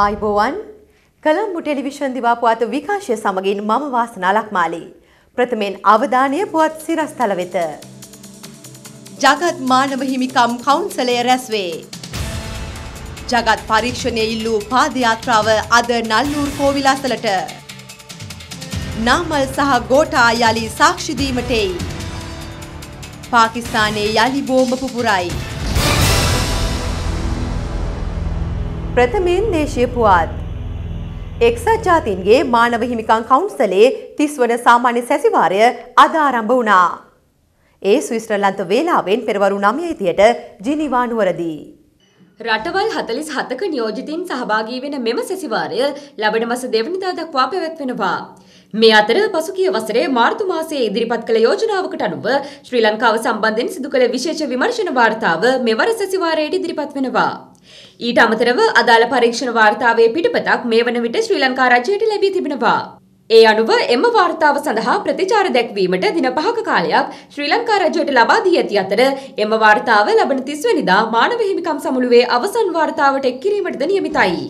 ආයිබෝවන් කළම්බු television දිවා පුවත් විකාශය සමගින් මම වාසනා ලක්මාලි. ප්‍රථමෙන් අවධානය පුවත් සිරස්තල වෙත. ජගත් මානව හිමිකම් කවුන්සලය රැස්වේ. ජගත් පරීක්ෂණය ඉල්ලූ පාදයාත්‍රාව අද නල්ලූර් කෝවිලාසලට. නාමල් සහ ගෝටා යළි සාක්ෂිදීමටෙයි. පාකිස්තානයේ යළි බෝම්බ පුපුරයි. ප්‍රථමයෙන් දේශීය පුවත්. එක්සත් ජාතීන්ගේ මානව හිමිකම් කවුන්සලේ තිස් වන සාමාන්‍ය සැසිවාරය අද ආරම්භ වුණා. ඒ ස්විස්ටර්ලන්ත වේලාවෙන් පෙරවරු නමයතියට ජිනිවානුවරදී. රටවල් හතලිස් හතක නියෝජිතීන් සහභාගී වෙන මෙම සැසිවාරය ලබන මස දෙවනිදා දක්වා පැවැත්වෙනවා. මේ අතර පසුගිය වසරේ මාර්තු මාසයේ ඉදිරිපත් කළ යෝජනාවකට අනුව ශ්‍රී ලංකාව සම්බන්ධයෙන් සිදු කළ විශේෂ විමර්ශන වාර්තාව මෙවර සැසිවාරයට ඉදිරිපත් වෙනවා. ඊට අමතරව අදාළ පරීක්ෂණ වාර්තාවේ පිටපතක් මේ වන විට ශ්‍රී ලංකා රජයට ලැබී තිබෙනවා. ඒ අනුව එම වාර්තාව සඳහා ප්‍රතිචාර දැක්වීමට දින පහක කාලයක් ශ්‍රී ලංකා රජයට ලබා දී ඇති අතර එම වාර්තාව ලබන 30 වෙනිදා මානව හිමිකම් සමුළුවේ අවසන් වාර්තාවට එක් කිරීමටද නියමිතයි.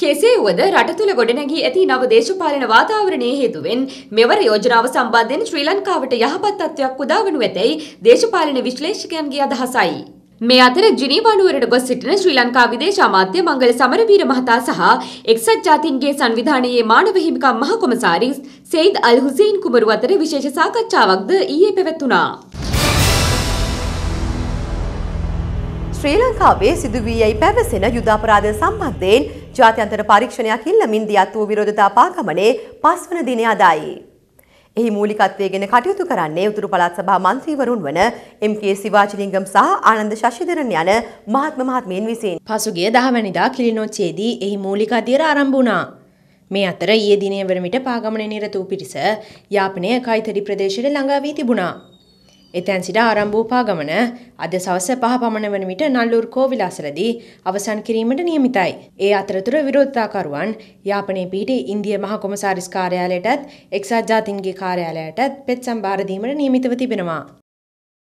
කෙසේ වුවද රට තුළ ගොඩනැගී ඇති නව දේශපාලන වාතාවරණයේ හේතුවෙන් මෙවර යෝජනාව සම්බන්ධයෙන් ශ්‍රී ලංකාවට යහපත් තත්ත්වයක් උදාවනු ඇතැයි දේශපාලන විශ්ලේෂකයන්ගේ අදහසයි. මේ අතර ජිනීවානුවරට ගොස් සිටින ශ්‍රී ලංකා විදේශ අමාත්‍ය මංගල සමරවීර මහතා සහ එක්සත් ජාතීන්ගේ සංවිධානයේ මානව හිමිකම් මහ කොමසාරිස් සෙයිද් අල් හුසේන් කුමරු අතර විශේෂ සාකච්ඡාවක්ද ඊයේ පැවැත්වුණා. ශ්‍රී ලංකාවේ සිදුවී යයි පැවසෙන යුදාපරාධ සම්බන්ධයෙන් ජාත්‍යන්තර පරීක්ෂණයක් ඉල්ලමින් දියත් වූ විරෝධතා පාගමනේ පස්වන දිනය අදායි. එහි මූලිකත්වය ගෙන කටයුතු කරන්නේ උතුරු පළාත් සභා මන්ත්‍රීවරුන් වන එම්.කේ. සිවාජිලිංගම් සහ ආනන්ද ශශිධරන් යන මහත්ම මහත්මීන් විසින්. පසුගිය දහවැනිදා කිලිනොච්චේදී එහි මූලික අධ්‍යයන ආරම්භ වුණා. මේ අතර ඊයේ දිනය වන විට පාගමන නිරත වූ පිරිස යාපනය කයිතඩි ප්‍රදේශයට ළඟා වී තිබුණා. එතැන් සිට ආරම්භ වූ පාගමන අද සවස පහ පමණ වන විට නල්ලූර් කෝවිලාසලදී අවසන් කිරීමට නියමිතයි. ඒ අතරතුර විරෝධතාකරුවන් යාපනයේ පිහිටි ඉන්දිය මහ කොමසාරිස් කාර්යාලයටත් එක්සත් ජාතීන්ගේ කාර්යාලයටත් පෙත්සම් බාර දීමට නියමිතව තිබෙනවා.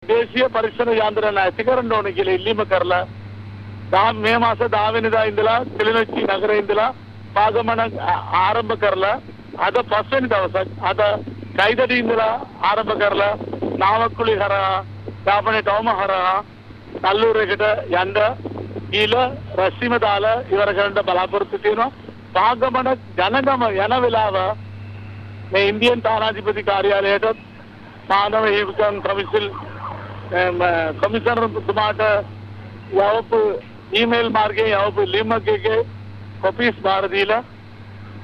දේශීය පරීක්ෂණ යන්ත්‍රණ ඇති කරන්න ඕන කියලා ඉල්ලීම කරලා දාම් මේ මාස 10 වෙනිදා ඉඳලා කිලිනොච්චි නගරේ ඉඳලා පාගමන ආරම්භ කරලා අද පස්වෙනි දවසක් අද කයිදඩි ඉඳලා ආරම්භ කරලා නාවක්කුලි හරහා යාපනයේ ටවුම හරහා තල්ලූරේකට යන්න ගිහලා රැස්වීම දාලා ඉවර කරන්න බලාපොරොත්තු තියෙනවා. පාගමන ජනගම යන වෙලාව මේ ඉන්දියන් තානාධිපති කාර්යාලයට මානව හිමිකම් කමිෂන් කමිෂනර්තුමාට යවපු ඊමේල් මාර්ගයෙන් යවපු ලිමක් එකේ කොපීස් බාර දීලා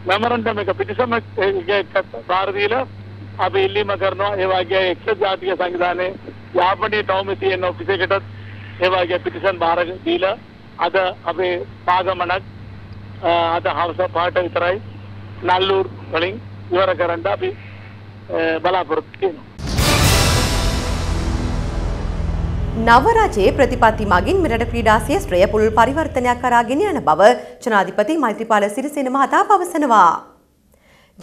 මෙමරන්ඩම් එක පිටිසම එක බාර දීලා අපි ඉල්ලීම කරනවා ඒ වගේ එක්සත් ජාතික සංවිධානයේ යාපනයේ ටවුමේ තියෙන ඔෆිස් එකටත් ඒ වගේ පිටිසන් බාර දීලා අද අපේ පාගමනක් අද හවස පාට විතරයි නල්ලූර් වලින් ඉවර කරන්න අපි බලාපොරොත්තු වෙනවා නවරජයේ ප්‍රතිපත්ති මගින් මෙරට ක්‍රීඩා ශේෂ්ත්‍රය පුළුල් පරිවර්තනයක් කරා ගෙන යන බව ජනාධිපති මෛත්‍රීපාල සිරිසේන මහතා පවසනවා.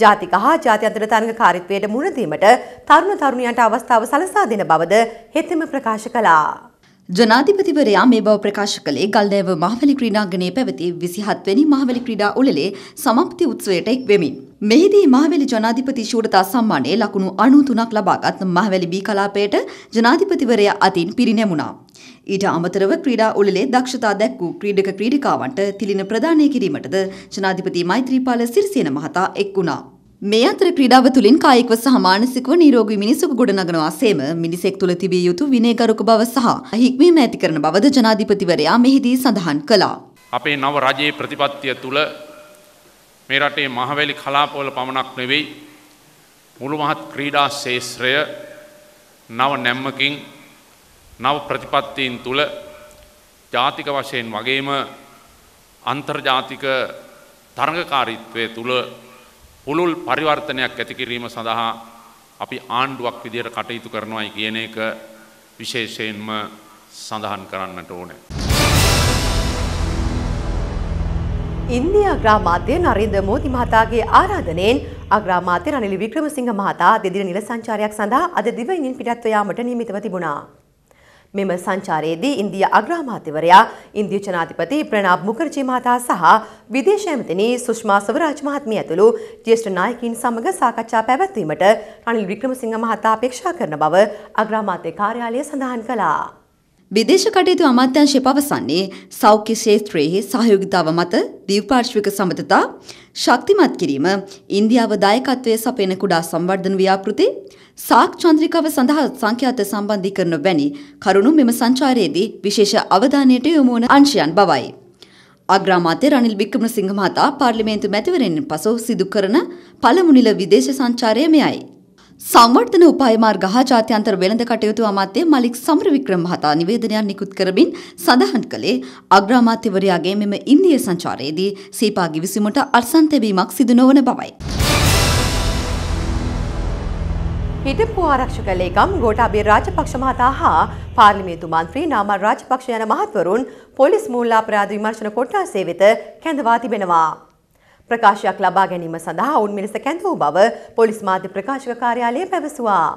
ජාතික හා ජාත්‍යන්තර තරඟකාරීත්වයට මුහුණ දීමට තරුණ තරුණියන්ට අවස්ථාව සලසා දෙන බවද හෙතෙම ප්‍රකාශ කළා. ජනාධිපතිවරයා මේ බව ප්‍රකාශ කළේ ගල්දෑව මහවැලි ක්‍රීඩාංගණයේ පැවති විසිහත්වැනි මහවැලි ක්‍රීඩා උළෙලේ සමප්ති උත්සවයට එක් වෙමින්. මෙහිදී මහවැලි ජනාධිපති ශූරතා සම්මානයේ ලකුණු අනූතුනක් ලබාගත් මහවැලි බී කලාපයට ජනාධිපතිවරයා අතින් පිරිනැමුණා. ඊට අමතරව ක්‍රීඩා උළෙලේ දක්ෂතා දැක් වූ ක්‍රීඩක ක්‍රීඩිකාවන්ට තිලින ප්‍රදානය කිරීමටද ජනාධිපති මෛත්‍රීපාල සිරිසේන මහතා එක් වුණා. මේ අතර ක්‍රීඩාව තුළින් කායිකව සහ මානසිකව නිරෝගී මිනිසෙකු ගොඩනගනවා සේම මිනිසෙක් තුළ තිබිය යුතු විනයගරුක බව සහ හික්මීම ඇති කරන බවද ජනාධිපතිවරයා මෙහිදී සඳහන් කළා. අපේ නව රජයේ ප්‍රතිපත්තිය තුළ මේ රටේ මහවැලි කලාපවල පමණක් නෙවෙයි මුළු මහත් ක්‍රීඩා ශේෂත්‍රය නව නැම්මකින් නව ප්‍රතිපත්තීන් තුළ ජාතික වශයෙන් වගේම අන්තර්ජාතික තරඟකාරීත්වය තුළ පුළුල් පරිවර්තනයක් ඇති කිරීම සඳහා අපි ආණ්ඩුවක් විදියට කටයුතු කරනවායි කියන එක විශේෂයෙන්ම සඳහන් කරන්නට ඕනේ. ඉන්දිය අග්‍රාමාත්‍ය නරින්ද්‍ර මෝදි මහතාගේ ආරාධනයෙන් අග්‍රාමාත්‍ය රනිල් වික්‍රමසිංහ මහතා දෙදින නිල සංචාරයක් සඳහා අද දිවයිනින් පිටත්ව යාමට නියමිතව තිබුණා. මෙම සංචාරයේදී ඉන්දිය අග්‍රාමාත්‍යවරයා ඉන්දිය ජනාධිපති ප්‍රණාබ් මුඛර්ජී මහතා සහ විදේශ ඇමතිනි සුෂ්මා ස්වරාජ් මහත්මිය ඇතුළු ජ්‍යෙෂ්ඨ නායකින් සමග සාකච්ඡා පැවැත්වීමට රනිල් වික්‍රමසිංහ මහතා අපේක්ෂා කරන බව අග්‍රාමාත්‍ය කාර්යාලය සඳහන් කළා. විදේශ කටයුතු අමාත්‍යංශය පවසන්නේ සෞඛ්‍ය ක්ෂේත්‍රයේ සහයෝගිතාව මත දීපාර්ශ්වික සමතතා ශක්තිමත් කිරීම ඉන්දියාව දායකත්වය සපයන කුඩා සංවර්ධන ව්‍යාපෘති සාක් චන්ද්‍රිකාව සඳහා සංඛ්‍යාත සම්බන්ධීකරණ වැනි කරුණු මෙම සංචාරයේදී විශේෂ අවධානයට යොමු වන අංශයන් බවයි. අග්‍රාමාත්‍ය රනිල් වික්‍රමසිංහ මහතා පාර්ලිමේන්තු මැතිවරණයෙන් පසු සිදු කරන පළමු නිල විදේශ සංචාරය මෙයයි. සංවර්ධන උපායමාර්ග හා ජාත්‍යන්තර වෙළඳ කටයුතු අමාත්‍ය මලික් සමරවික්‍රම මහතා නිවේදනයක් නිකුත් කරමින් සඳහන් කළේ අග්‍රාමාත්‍යවරයාගේ මෙම ඉන්දිය සංචාරයේදී සීපා ගිවිසුමට අර්සන් තැබීමක් සිදු නොවන බවයි. හිටපු ආරක්ෂක ලේකම් ගෝඨාභය රාජපක්ෂ මහතා හා පාර්ලිමේන්තු මන්ත්‍රී නාමල් රාජපක්ෂ යන මහත්වරුන් පොලිස් මූල්‍ය අපරාධ විමර්ශන කොට්ටාසය වෙත කැඳවා තිබෙනවා. ප්‍රකාශයක් ලබා ගැනීම සඳහා ඔවුන් මෙලෙස කැඳවූ බව පොලිස් මාධ්‍ය ප්‍රකාශක කාර්යාලය පැවසුවා.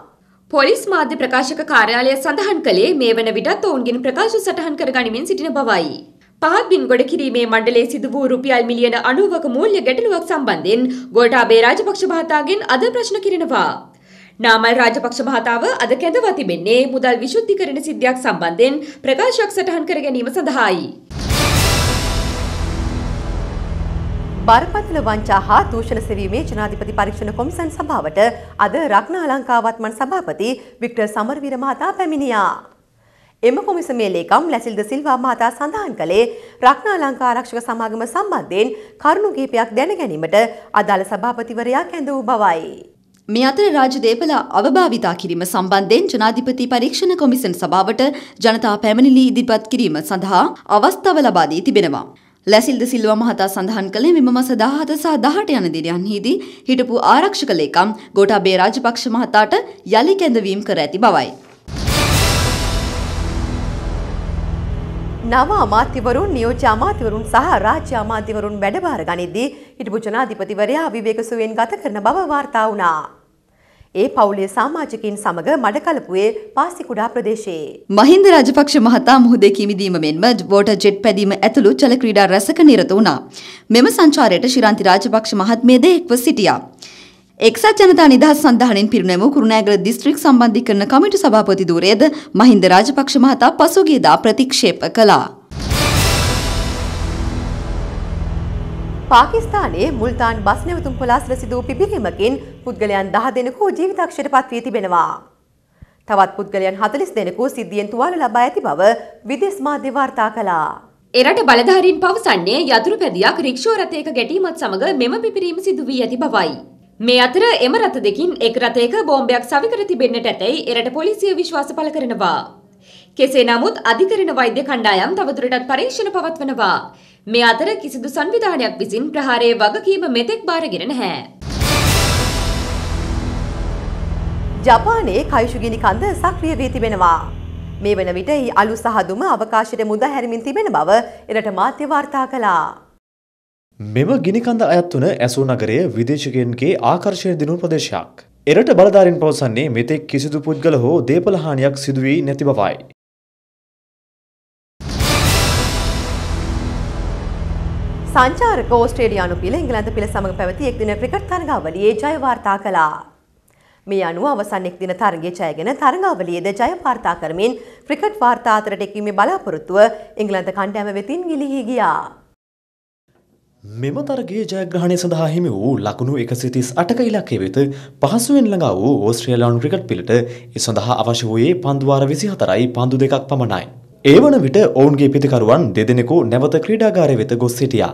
පොලිස් මාධ්‍ය ප්‍රකාශක කාර්යාලය සඳහන් කළේ මේ වන විටත් ඔවුන්ගෙන් ප්‍රකාශ සටහන් කර ගනිමින් සිටින බවයි. පහත් බින් ගොඩ කිරීමේ මණ්ඩලයේ සිදු වූ රුපියල් මිලියන 90ක මූල්‍ය ගැටලුවක් සම්බන්ධයෙන් ගෝඨාභය රාජපක්ෂ මහතාගෙන් අද ප්‍රශ්න කිරෙනවා. නාමල් රාජපක්ෂ මහතාව අද කැඳවා තිබෙන්නේ මුදල් විශුද්ධිකරණ සිද්ධියක් සම්බන්ධයෙන් ප්‍රකාශයක් සටහන් කර ගැනීම සඳහායි. බරපතල වංචා හා දූෂණ සෙවීමේ ජනාධිපති පරීක්ෂණ කොමිසන් සභාවට අද රක්නා ලංකාවත්මන් සභාපති වික්ටර් සමරවීර මහතා පැමිණියා. එම කොමිසමේ ලේකම් ලැසිල්ද සිල්වා මහතා සඳහන් කළේ රක්නා ලංකා ආරක්ෂක සමාගම සම්බන්ධයෙන් කරුණු කිහිපයක් දැන ගැනීමට අදාළ සභාපතිවරයා කැඳ වූ බවයි. මේ අතර රාජ්‍ය දේපල අවභාවිතා කිරීම සම්බන්ධයෙන් ජනාධිපති පරීක්ෂණ කොමිසන් සභාවට ජනතා පැමිණිලි ඉදිරිපත් කිරීම සඳහා අවස්ථාව ලබා දී තිබෙනවා. ලැසිල්ද සිල්වා මහතා සඳහන් කළේ මෙම මාස 17 සහ 18 යන දිනයන්හිදී හිටපු ආරක්ෂක ලේකම් ගෝඨාභය රාජපක්ෂ මහතාට යලි කැඳවීම් කර ඇති බවයි. නව අමාත්‍යවරුන් නියෝජ්‍ය අමාත්‍යවරුන් සහ රාජ්‍ය අමාත්‍යවරුන් වැඩබාර ගනිද්දී හිටපු ජනාධිපතිවරයා විවේක සුවයෙන් ගත කරන බව වාර්තා වුණා. ඒ පවුලේ සාමාජිකින් සමග මඩකලපුවේ පාසිකුඩා ප්‍රදේශයේ. මහින්ද රාජපක්ෂ මහතා මුහුදේ කිමිදීම මෙන්ම වෝටර් ජෙට් පැදීම ඇතුළු ජල ක්‍රීඩා රැසක නිරත වුණා. මෙම සංචාරයට ශිරාන්ති රාජපක්ෂ මහත්මියද එක්ව සිටියා. එක්සත් ජනතා නිදහස් සන්ධානයෙන් පිරිනැමූ කුරුණෑගල දිස්ත්‍රික් සම්බන්ධීකරණ කමිටු සභාපති ධූරයද මහින්ද රාජපක්ෂ මහතා පසුගියදා ප්‍රතික්ෂේප කළා. පාකිස්තානයේ මුල්තාන් බස් නැවතුම් පොලාස්ල සිදූ පිබිරීමකින් පුද්ගලයන් දහ දෙනෙකු ජීවිතක්ෂයට පත්වී තිබෙනවා. තවත් පුද්ගලයන් හතලිස් දෙනෙකු සිද්ධියෙන් තුවාල ලබා ඇති බව විදෙස් මාධ්‍ය වාර්තා කළා. එරට බලධාරීන් පවසන්නේ යතුරු පැදියක් රික්ෂෝ රථයක ගැටීමත් සමග මෙම පිපිරීම සිදු වී ඇති බවයි. මේ අතර එම රථ දෙකින් එක් රථයක බෝම්බයක් සවිකර තිබෙන්නට ඇතැයි එරට පොලිසිය විශ්වාස පළ කරනවා. කෙසේ නමුත් අධිකරණ වෛද්‍ය කණ්ඩායම් තවදුරටත් පරීක්ෂණ පවත්වනවා. මේ අතර කිසිදු සංවිධානයක් විසින් ප්‍රහාරයේ වගකීම මෙතෙක් බාරගෙන නැහැ. ජපානයේ කයිෂුගිනි කන්ද සක්‍රිය වී තිබෙනවා. මේ වන විට එහි අලු සහ දුම අවකාශයට මුදා හැරමින් තිබෙන බව එරට මාධ්‍ය වාර්තා කළා. මෙම ගිනිකඳ අයත් වන ඇසූ නගරය විදේශකයන්ගේ ආකර්ශය දිනු ප්‍රදේශයක්. එරට බලධාරින් පවසන්නේ මෙතෙක් කිසිදු පුද්ගල හෝ දේපලහානියක් සිදුවී නැති බවයි. සංචාරක ඕස්ට්‍රේලියානු පිළ එංගලන්ත පිළ සමග පැවති එක්දින ක්‍රිකට් තරගාවලියේ ජය වාර්තා කළා. මේ අනුව අවසන් එක් දින තරගයේ ජයගෙන තරගාවලියේද ජය වාර්තා කරමින් ක්‍රිකට් වාර්තා අතරට එක්වීමේ බලාපොරොත්තුව එංගලන්ත කණ්ඩායම වෙතින් ගිලිහී ගියා. මෙම තරගේ ජයග්‍රහණය සඳහා හිමි වූ ලකුණු එකසිතිස් අටක ඉලක්කේ වෙත පහසුවෙන් ළඟා වූ ඕස්ට්‍රේලියානු ක්‍රිකට් පිළට ඒ සඳහා අවශ්‍ය වූයේ පන්දුවාර විසි හතරයි පන්දු දෙකක් පමණයි. ඒ වන විට ඔවුන්ගේ පිතිකරුවන් දෙදෙනෙකු නැවත ක්‍රීඩාගාරය වෙත ගොස් සිටියා.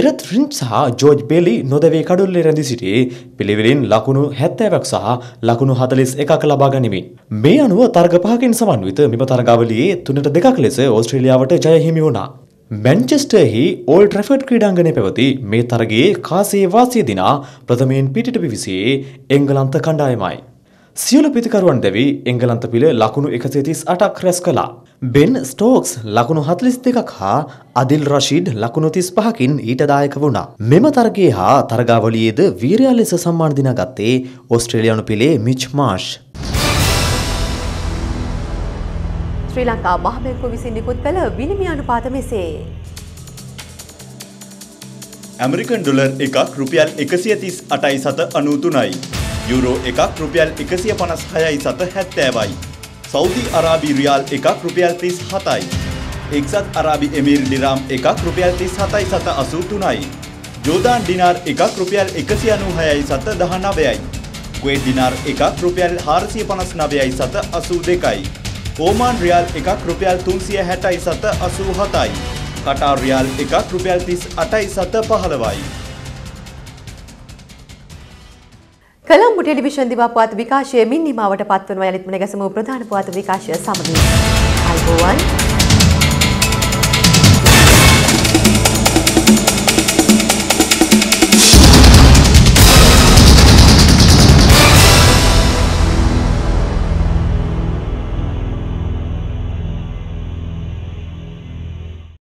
එරත් රින්ච් සහ ජෝජ් බේලි නොදවේ කඩුල්ලේ රැඳි සිටියේ පිළිවෙලින් ලකුණු හැත්තෑවක් සහ ලකුණු හතලිස් එකක් ලබා ගනිමින්. මේ අනුව තර්ග පහකින් සමන්විත මෙම තරගාවලියේ තුනට දෙකක් ලෙස ඕස්ට්‍රේලියාවට ජයහිමි වුණා. මැන්චෙස්ටර්හි ඕල් ට්‍රෆඩ් ක්‍රීඩාංගනය පැවති මේ තරගේ කාසේ වාසය දිනා ප්‍රථමයෙන් පිටිට පිවිසියේ එංගලන්ත කණ්ඩායමයි. සියලු පිතිකරුවන් දැවි එංගලන්ත පිළ ලකුණු එකසේතිස් අටක් රැස් කලා. බෙන් ස්ටෝක්ස් ලකුණු හතලිස් දෙකක් හා අදිල් රශීඩ් ලකුණු තිස් පහකින් ඊට දායක වුණා. මෙම තරගේ හා තරගාවලියේද වීරයා ලෙස සම්මානදිනා ගත්තේ ඔස්ට්‍රේලියනු පිළේ මිච් මාර්ෂ්. ශ්‍රී ලංකා මහබැංකුව විසින් නිකුත් කළ විනිමය අනුපාත මෙසේ. ඇමරිකන් ඩොලර් එකක් රුපියල් එකසිය තිස් අටයි සත අනූතුනයි. යුරෝ එකක් රුපියල් එකසිය පනස් හයයි සත හැත්තෑවයි. සෞදි අරාබි රියාල් එකක් රුපියල් තිස් හතයි. එක්සත් අරාබි එමිර් ඩිරාම් එකක් රුපියල් තිස් හතයි සත අසූ තුනයි. ජෝදාන් ඩිනාර් එකක් රුපියල් එකසිය අනු හයයි සත දහ නවයයි. කුවේට් ඩිනාර් එකක් රුපියල් හාරසිය පනස් නවයයි සත අසූ දෙකයි. ඕමාන් රියාල් එකක් රුපියල් තුන්සිය හැටයි සත අසූ හතයි. කටා රියාල් එකක් රුපියල් තිස් අටයි සත පහළවයි. කළම්බු ටෙලිවිෂන් දිවා පුවත් විකාශය මින් නිමාවට පත්වනවා යළිත් මුණ ගැසමු ප්‍රධාන පුවත් විකාශය සමගින්. අයිබෝවන්